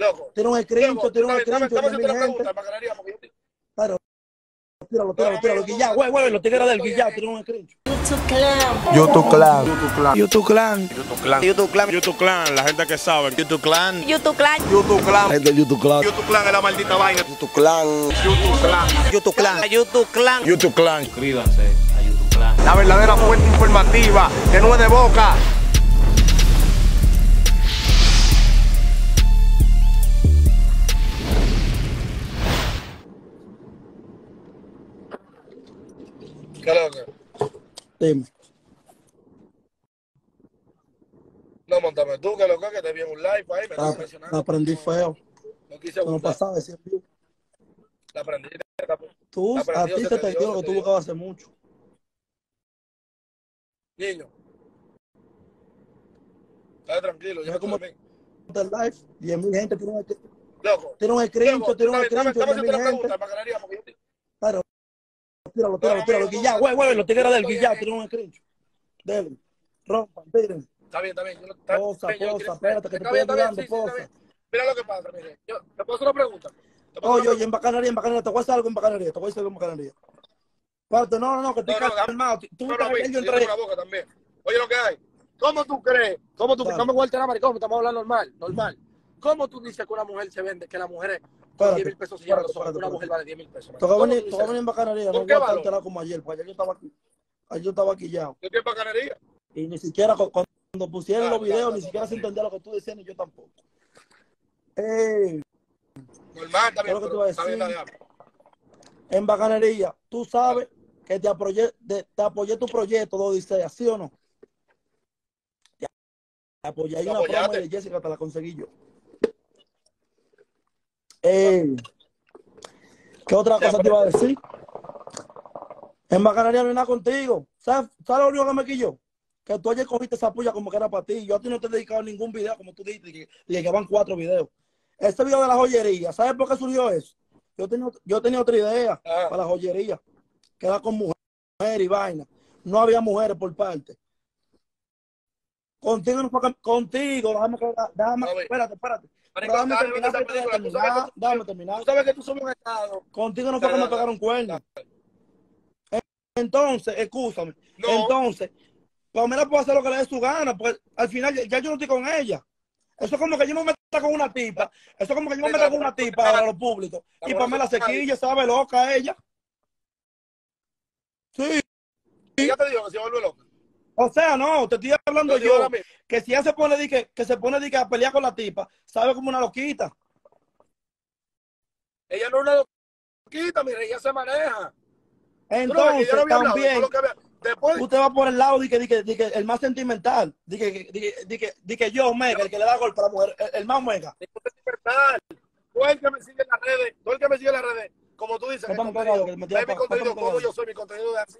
Loco. Tiene un Loco, tiene un dame- dame- dame gente. pregunta, Macarena, porque yo te- Claro. Tíralo, tíralo, tíralo. no, güey, güey, los tigres del no, tienen un screenshot. YouTube Clan. YouTube Clan. YouTube Clan. YouTube Clan. YouTube Clan. YouTube Clan, la gente que sabe. YouTube Clan. YouTube Clan. YouTube Clan. Gente de YouTube Clan. YouTube Clan es la maldita vaina. YouTube Clan. YouTube Clan. YouTube Clan. YouTube Clan. YouTube Clan. Suscríbanse a YouTube Clan. La verdadera fuente informativa que no es de boca. Dime. No, montame tú, que loco, que te vi en un live ahí, me La, presionando. la aprendí feo. No quise No pasaba ese view. La aprendí. Tú, La a ti se se te te dio, lo que tú buscabas hace mucho. Niño. Está tranquilo, cómo- como... Del live, 10 mil gente tiene un, Loco. tiene un screenshot, tiene un una pregunta, Macarena, porque yo te- Claro. Tíralo, No, tíralo, no, tíralo. no, Guillao, no, güey, güey, no, los tigres del no, Guillao no, tienen un screenshot. Dele. Rompan, tiren. Está bien, está bien. Yo, está Posa, yo posa, espérate, que te estoy ayudando, posa. Mira lo que pasa, mire. Yo, ¿Te puedo hacer una pregunta? ¿Te puedo Oye, oye, en bacanería, en bacanería, te voy a hacer algo en bacanería, te voy a hacer algo en bacanería. Espérate, no, no, no, que estoy No, no, calmado. Tú estás pregunta? yo entré. una boca también. Oye, lo que hay. ¿Cómo tú crees? ¿Cómo tú Dale. No me voy a maricón, estamos hablando normal, normal. ¿Cómo tú dices que una mujer se vende, que la mujer con Espérate, 10 mil pesos se lleva los ojos? Una mujer vale 10 mil pesos. Te voy a ¿Cómo venir, tú te voy a dices venir en bacanería, no ¿Con voy qué a alterado como ayer, porque ayer yo estaba aquí. Ayer yo estaba quillado. ¿Yo estoy en bacanería? Y ni siquiera cu- cuando pusieron Claro, los videos, claro, ni claro, siquiera se entendía lo que tú decías, ni yo tampoco. Eh, Normal, ¿Qué lo que te pero está bien, en bacanería, tú sabes que te apoyé, de- te apoyé tu proyecto de Odisea, ¿sí o no? Te apoyé. Hay ¿Te una promo de Jessica, te la conseguí yo. Eh, ¿Qué otra cosa te iba a decir? En bacanería no hay nada contigo. ¿Sabes, ¿Sabes lo único que me quilló? Que tú ayer cogiste esa puya como que era para ti. Yo a ti no te he dedicado ningún video, como tú dijiste, que, y que van cuatro videos. Este video de la joyería, ¿sabes por qué surgió eso? Yo tenía, yo tenía otra idea Ah. para la joyería, que era con mujeres y vaina. No había mujeres por parte. Contigo, no fue contigo, déjame, déjame, espérate, espérate. Dale, terminar, terminar, que- déjame terminar. Tú sabes que tú somos un estado. Contigo no fue que me pegaron cuernos. Entonces, escúchame. No. Entonces, Pamela puede hacer lo que le dé su gana, porque al final ya, ya yo no estoy con ella. Eso es como que yo me meta con una tipa. Eso es como que yo me meta con una tipa ahora a lo público. Y Pamela se quilla, sabe loca ella. Sí. Ya te digo que se vuelve loca. O sea, no, te estoy hablando yo. Que si ella se pone de que, que se pone de que a pelear con la tipa, sabe como una loquita. Ella no es una loquita, mira, ella se maneja. No Entonces, no hablado también, que había- Después, usted va por el lado de que, de que, de que el más sentimental, de que, de que, yo, Mega, el que le da golpe a la mujer, el, el más Mega. despertar. Tú el que me sigue en las redes, tú el que me sigue en las redes, como tú dices, ve mi contenido, como yo soy, mi contenido de así.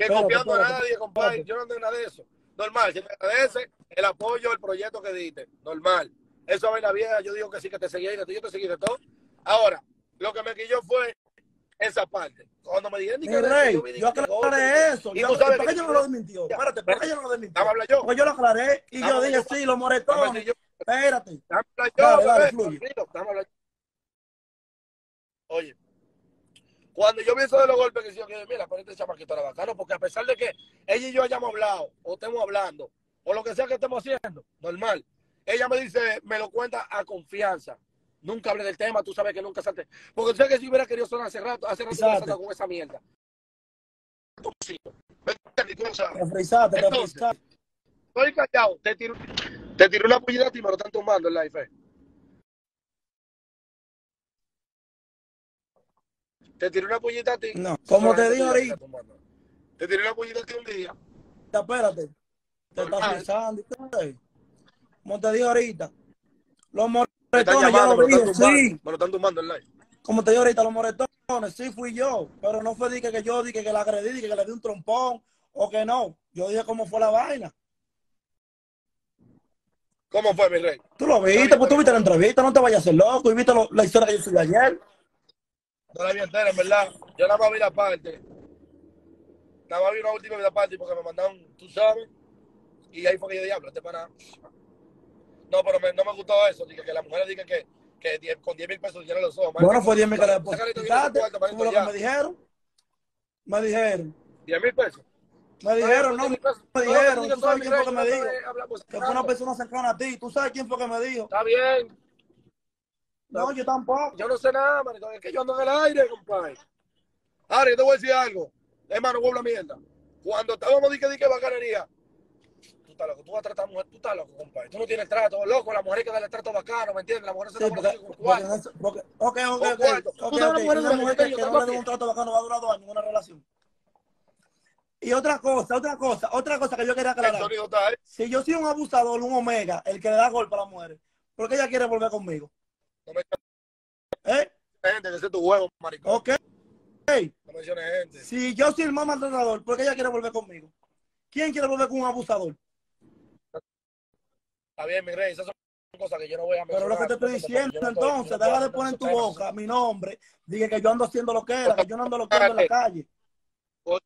Que Espérate, copiando a nadie, compadre. Yo no tengo nada de eso. Normal, si me agradece el apoyo, el proyecto que diste. Normal. Eso es la vieja, yo digo que sí, que te seguía y que yo te seguí de todo. Ahora, lo que me quilló fue esa parte. Cuando me dijeron, que rey, yo golpe, aclaré eso. Y Yo, tú sabes ¿Por qué yo no lo desmintió? Espérate, ¿por qué yo no lo desmintió? Dame hablar yo. Porque yo lo aclaré y yo dije, yo. sí, los moretones. yo. Espérate. Dame hablar yo, Dale, dale, bebé, fluye. tranquilo, dame hablar yo. Oye, cuando yo vi eso de los golpes, que yo que mira, pero este chamaquito era bacano, porque a pesar de que ella y yo hayamos hablado, o estemos hablando, o lo que sea que estemos haciendo, normal, ella me dice, me lo cuenta a confianza. Nunca hablé del tema, tú sabes que nunca salte. Porque tú sabes que si hubiera querido sonar hace rato, hace rato saltado con esa mierda. Estoy callado, te tiro, te tiro una puñita a ti, me lo están tumbando en live. eh. Te tiré una puñita a ti. No, como te digo ya ahorita, estás. Te tiré una puñita a ti un día. espérate. Te está Normal. frisando. ¿qué? Como te digo ahorita, los moretones yo llamando, lo me lo dije, están tumbando. sí. Me lo están tumbando en live. Como te digo ahorita, los moretones, sí fui yo. Pero no fue de que, yo dije que la agredí, dije que le di un trompón o que no. Yo dije cómo fue la vaina. ¿Cómo fue, mi rey? Tú lo viste, pues tú viste la entrevista, no te vayas a hacer loco. Y viste lo- la historia que yo subí ayer. No la vi entera, en verdad. Yo nada más vi la parte. Nada más vi una última vi la parte porque me mandaron, tú sabes. Y ahí fue que yo diablo, este pana. No, pero me- no me gustó eso. Dije que las mujeres digan que, que 10 con 10 mil pesos llenan los ojos. Bueno, fue 10 mil que depositaste. lo que me dijeron. Me dijeron. 10 mil pesos. Me dijeron, no, me me dijeron. ¿Tú sabes quién fue que me dijo? Que fue una persona cercana a ti. ¿Tú sabes quién fue que me dijo? Está bien. No, yo tampoco. Yo no sé nada, maricón. Es que yo ando en el aire, compadre. Ahora, yo te voy a decir algo. Hermano, huevo la mierda. Cuando estábamos dique dique bacanería, tú estás loco. Tú vas a tratar a mujer, tú estás loco, compadre. Tú no tienes trato, loco. La mujer hay que darle trato bacano, ¿me entiendes? La mujer se Sí, da porque, con cuarto. porque, ok, ok, ok, cuarto. ok, Tú ok. sabes, las mujeres Una mujer la que, que no le dé un trato bacano va a durar dos años una relación. Y otra cosa, otra cosa, otra cosa que yo quería aclarar. Si yo soy un abusador, un omega, el que le da golpe a las mujeres, ¿por qué ella quiere volver conmigo? No me ¿Eh? gente, que ese es tu huevo, maricón. Ok. No menciones gente. Si yo soy el más maltratador, ¿por qué ella quiere volver conmigo? ¿Quién quiere volver con un abusador? Está bien, mi rey. Esas son cosas que yo no voy a Pero mencionar. lo que te estoy diciendo, yo no estoy- entonces, no deja de poner en tu boca mi nombre. Dije que yo ando haciendo lo que era, que yo no ando lo que ando en la calle. Tú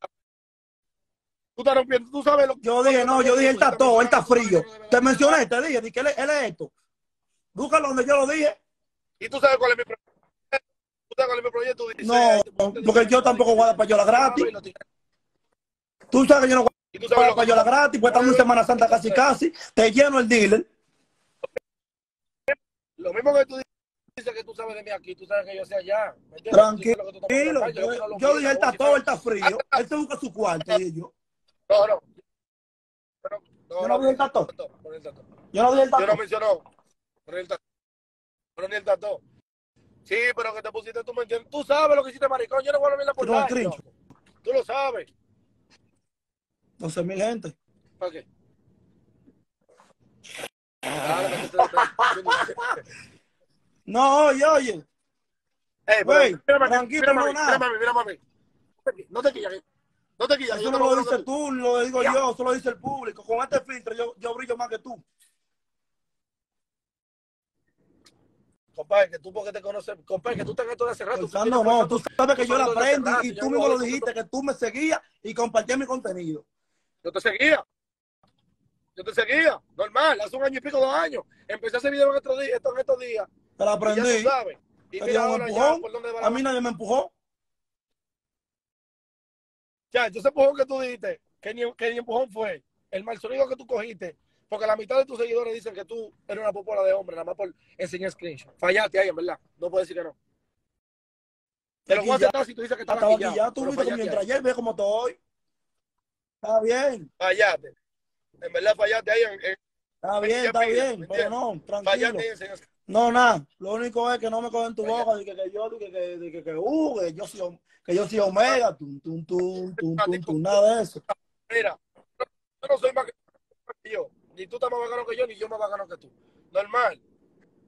estás rompiendo, tú sabes lo que. Yo dije, no, yo dije, él está todo, él está frío. Te mencioné, te dije, di que él, es- él es esto. Búscalo donde yo lo dije. Y tú sabes cuál es mi proyecto. Tú sabes cuál es mi proyecto. Dices, No, ahí te pones- porque yo tampoco voy a dar payola gratis. Y. Tú sabes que yo no Y que- payola gratis, pues estamos en Semana Santa casi casi. Te lleno el dealer. Lo mismo que tú dices que tú sabes de mí aquí, tú sabes que yo sé allá. Tranquilo. Yo, yo mío, dije, él está todo, él está frío. Él se busca su cuarto, dije yo. nada. No, no. Pero- Yo no tato. no, no, el tato. Yo no dije el Yo no tato. Mencionó. Pero el tato. Pero ni el tato. Sí, pero que te pusiste tú, ¿me entiendes? Tú sabes lo que hiciste, maricón. Yo no voy a hablar por Tú no like, cringe. loco. Tú lo sabes. 12 mil gente. ¿Para qué? No, oye, oye. Ey, pero Güey, mira, mami, tranquilo, mira, no, nada. mira, mami, mira, mami. No te quillas, no te quillas. Eso yo no lo dices tú, lo digo yo, eso lo dice el público. Con este filtro yo, yo brillo más que tú. Compadre, que tú porque te conoces, compadre, que tú estás en esto de hace rato. tú Pensando tienes no, tú sabes que yo la aprendí rato, y yo tú mismo lo dijiste, que tú me seguías y compartías mi contenido. Yo te seguía. Yo te seguía, normal, hace un año y pico, dos años. Empecé a hacer videos en estos días, en estos días. Te la Y ya aprendí. tú sabes. Y mira ahora ya empujón. por dónde va la A mí nadie me empujó. Ya, ese empujón que tú dijiste, ¿qué, ni- qué ni empujón fue? El mal sonido que tú cogiste. Porque la mitad de tus seguidores dicen que tú eres una popola de hombre, nada más por enseñar screenshot. Fallaste ahí, en verdad. No puedes decir que no. Te lo voy a aceptar si tú dices que Estaba aquí ya, tú viste mientras ayer, ve cómo estoy. Está bien, Fallaste. En verdad fallaste ahí. En, en- está bien, está bien, pero no, tranquilo. No, nada, lo único es que no me cogen tu boca de que, que yo, de que, que, de que, que, uh, que yo soy, que yo soy omega, tum, tum, tum, tum, tum, nada de eso. Mira, yo no soy más que yo. Ni tú estás más bacano que yo, ni yo más bacano que tú. Normal.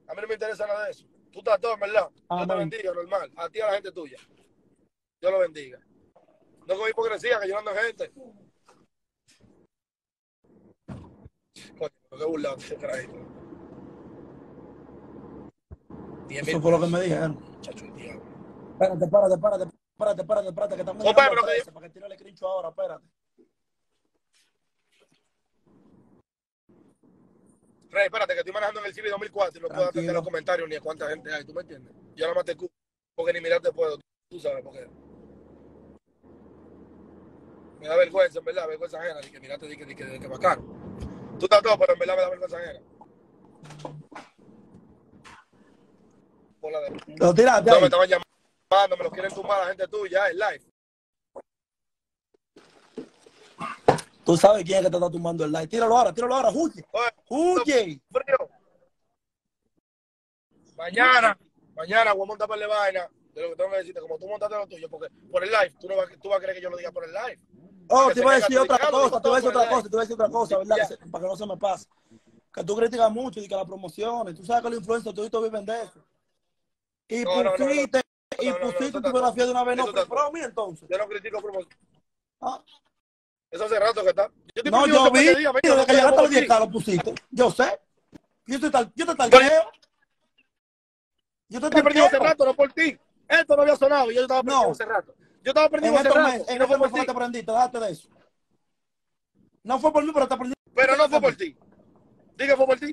A mí no me interesa nada de eso. Tú estás todo, en verdad. Dios te bendiga, normal. A ti y a la gente tuya. Dios lo bendiga. No con hipocresía, que yo no ando gente. Coño, qué burlado ese carajito. Eso fue lo que me dijeron. Chacho, el diablo. Espérate, espérate, espérate, espérate, espérate, espérate, que estamos Compadre, llegando a pero que- 13, para que tire el crincho ahora, espérate. Rey, espérate, que estoy manejando en el Civic 2004 y no puedo atender Tranquilo. los comentarios ni a cuánta gente hay, ¿tú me entiendes? Yo nada más te escucho porque ni mirarte puedo, tú sabes por qué. Me da vergüenza, en verdad, vergüenza ajena, de que mirate, de que, de que, de que bacano. Tú estás todo, pero en verdad me da vergüenza ajena. Por la de... Lo tiraste No, me estaban llamando, me lo quieren tumbar la gente tuya, es live. Tú sabes quién es que te está tumbando el like. Tíralo ahora, tíralo ahora, huye. Huye. frío. Mañana, mañana voy a montar para la vaina de lo que tengo que decirte, como tú montaste lo tuyo, porque por el live, tú, no vas, tú vas a creer que yo lo diga por el live. Oh, te iba a decir otra cosa, te iba a decir otra cosa, te iba a decir otra cosa, ¿verdad? Ya. Que se- para que no se me pase. Que tú criticas mucho y que las promociones, tú sabes que los influencers todos viven de eso. Y No, no, pusiste, y pusiste tu está biografía de una vez, no, pero está pero a mí entonces. Yo no critico promoción. Ah, Eso hace rato que está. Yo estoy No, yo vi, desde que llegaste a los sí. 10K lo pusiste. Yo sé. Yo te tal, yo te talqueo. Yo te Yo estoy prendido hace talqueo. rato, no por ti. Esto no había sonado y yo estaba prendido No. hace rato. Yo estaba En prendido hace rato. meses, y en no fue por ti. te aprendiste, déjate de eso. No fue por mí, pero te aprendiste. Pero no fue por ti. Diga fue por ti.